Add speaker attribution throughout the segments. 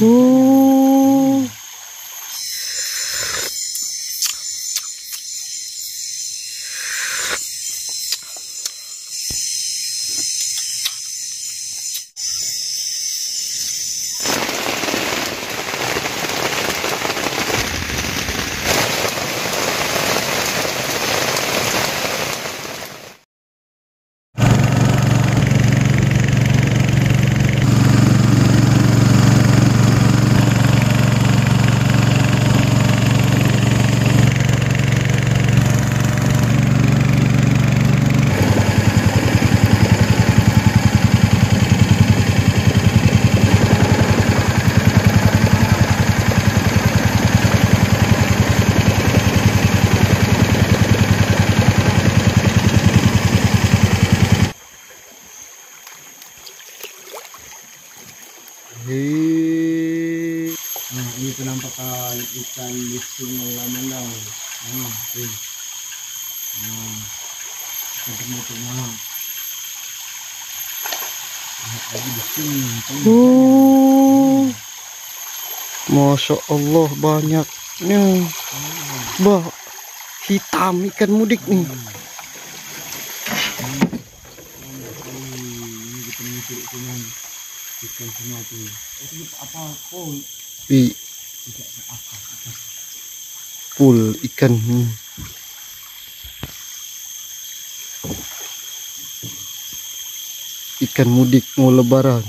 Speaker 1: Nah. Ini penampakan ikan listing yang lama lang. Nah, oke. Nah, centimeter nah. Lihat lagi nggak?
Speaker 2: Oh. Masya Allah banyaknya. Bah, hitam ikan mudik nih.
Speaker 1: dengan ikan semua tuh. Ini apa? Oh,
Speaker 2: Full ikan. Hmm. Ikan mudik mau lebaran.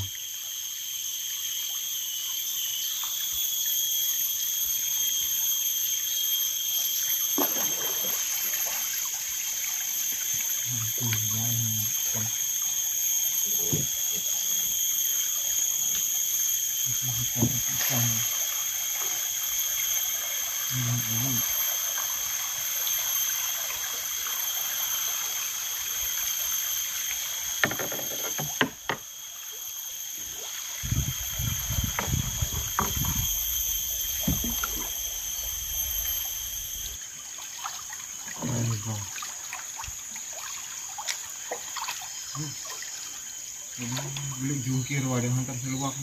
Speaker 1: Belum jungkir wadah hantar seluak.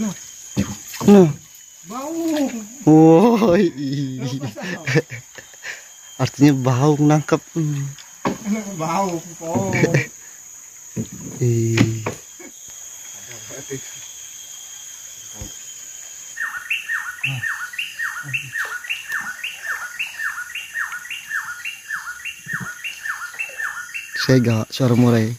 Speaker 1: Loh. Bau.
Speaker 2: woi. Artinya bau.
Speaker 1: Kenapa bau? Oh.
Speaker 2: Gak suara murai.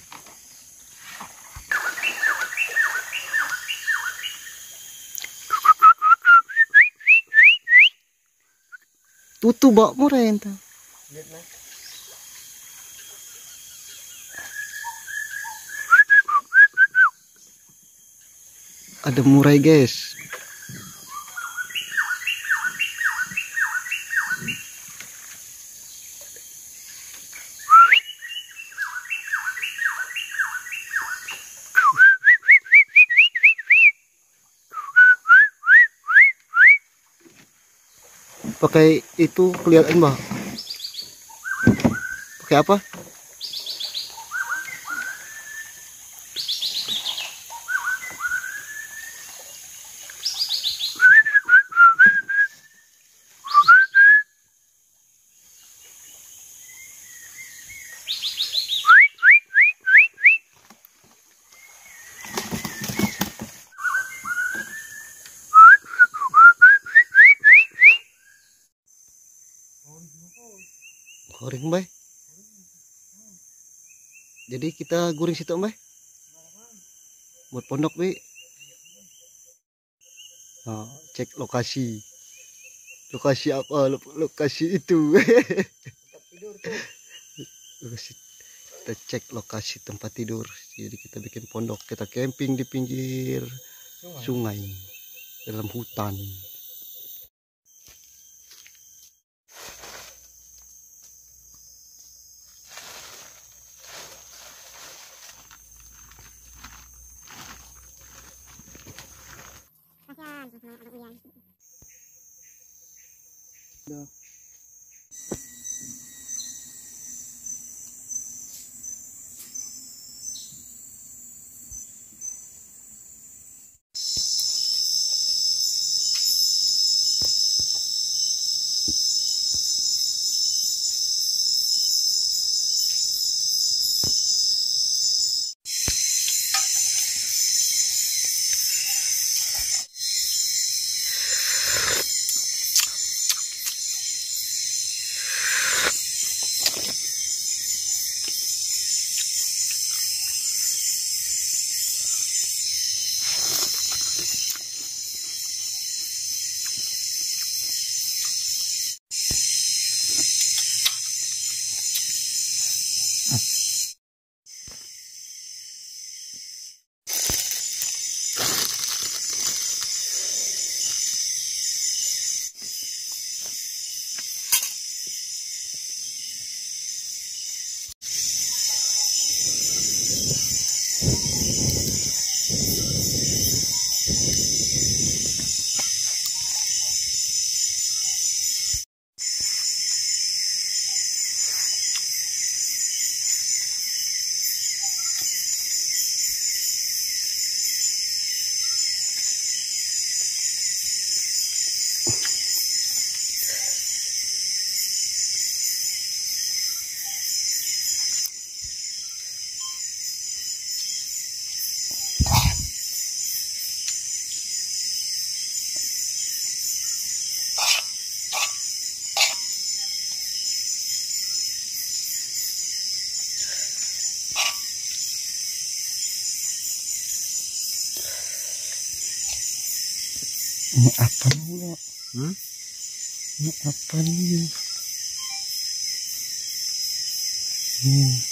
Speaker 2: Tutu bak murai ente. Ada murai guys. Pakai itu kelihatan bah. Pakai apa? Bay. Jadi kita guring situ bay. Buat pondok bay. Nah, cek lokasi. Lokasi apa? Lo- Lokasi itu. lokasi kita cek lokasi tempat tidur. Jadi kita bikin pondok. Kita camping di pinggir sungai dalam hutan. Apa nih?
Speaker 1: Hmm?
Speaker 2: Ini apa nih? Hmm.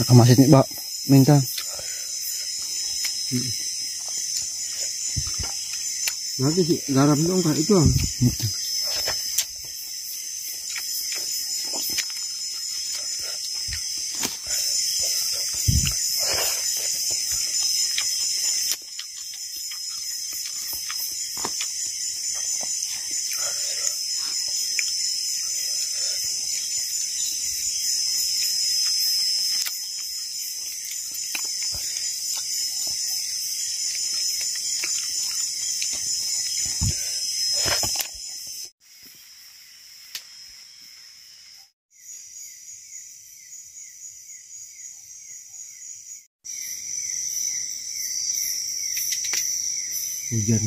Speaker 2: Akan masih nih, Pak. Minta.
Speaker 1: Nanti sih garam dong kak itu. Ang. Hujan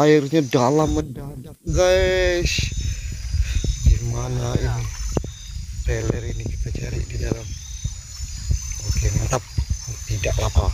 Speaker 2: airnya dalam mendadak, guys. Gimana ini? Peler ini kita cari di dalam. Oke, mantap. Tidak apa.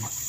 Speaker 2: them.